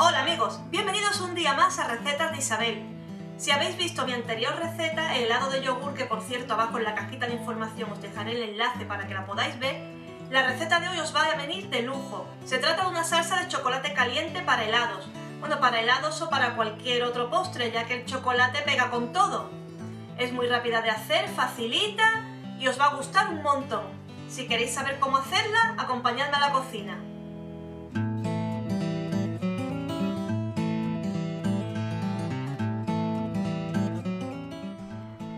Hola amigos, bienvenidos un día más a Recetas de Isabel. Si habéis visto mi anterior receta, el helado de yogur, que por cierto abajo en la cajita de información os dejaré el enlace para que la podáis ver, la receta de hoy os va a venir de lujo. Se trata de una salsa de chocolate caliente para helados. Bueno, para helados o para cualquier otro postre, ya que el chocolate pega con todo. Es muy rápida de hacer, facilita y os va a gustar un montón. Si queréis saber cómo hacerla, acompañadme a la cocina.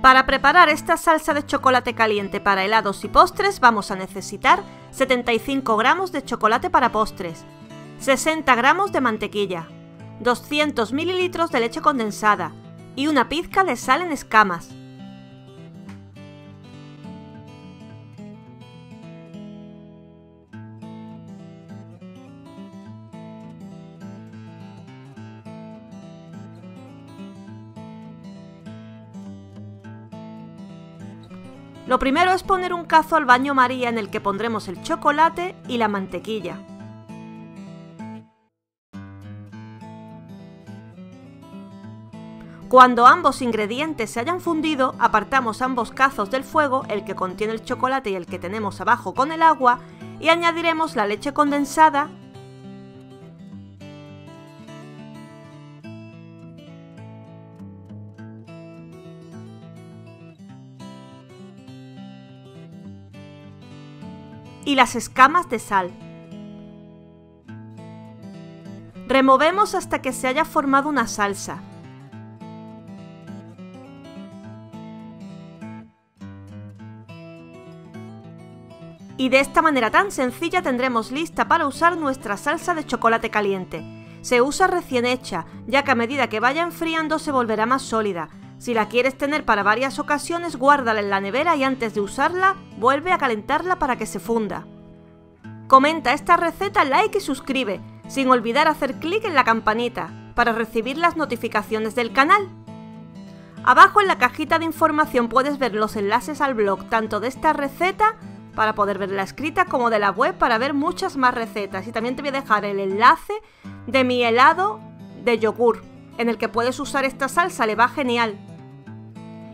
Para preparar esta salsa de chocolate caliente para helados y postres vamos a necesitar 75 gramos de chocolate para postres, 60 gramos de mantequilla, 200 mililitros de leche condensada y una pizca de sal en escamas. Lo primero es poner un cazo al baño María en el que pondremos el chocolate y la mantequilla. Cuando ambos ingredientes se hayan fundido, apartamos ambos cazos del fuego, el que contiene el chocolate y el que tenemos abajo con el agua, y añadiremos la leche condensada y las escamas de sal. Removemos hasta que se haya formado una salsa. Y de esta manera tan sencilla tendremos lista para usar nuestra salsa de chocolate caliente. Se usa recién hecha, ya que a medida que vaya enfriando se volverá más sólida, si la quieres tener para varias ocasiones, guárdala en la nevera y antes de usarla, vuelve a calentarla para que se funda. Comenta esta receta, like y suscribe, sin olvidar hacer clic en la campanita para recibir las notificaciones del canal. Abajo en la cajita de información puedes ver los enlaces al blog tanto de esta receta para poder verla escrita como de la web para ver muchas más recetas y también te voy a dejar el enlace de mi helado de yogur en el que puedes usar esta salsa, le va genial.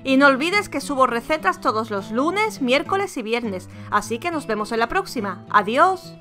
Y no olvides que subo recetas todos los lunes, miércoles y viernes, así que nos vemos en la próxima. ¡Adiós!